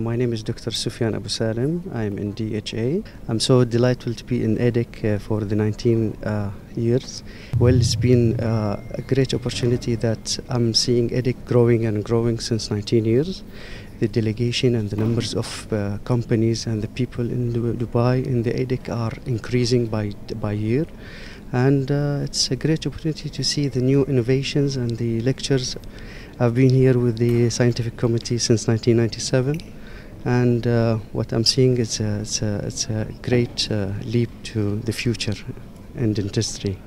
My name is Dr. Sufiyan Abusalama. I'm in DHA. I'm so delighted to be in AEEDC uh, for the 19 uh, years. Well, it's been uh, a great opportunity that I'm seeing AEEDC growing and growing since 19 years. The delegation and the numbers of uh, companies and the people in Dubai in the AEEDC are increasing by by year, and uh, it's a great opportunity to see the new innovations and the lectures. I've been here with the scientific committee since 1997 and uh, what I'm seeing is a, it's, a, it's a great uh, leap to the future in dentistry.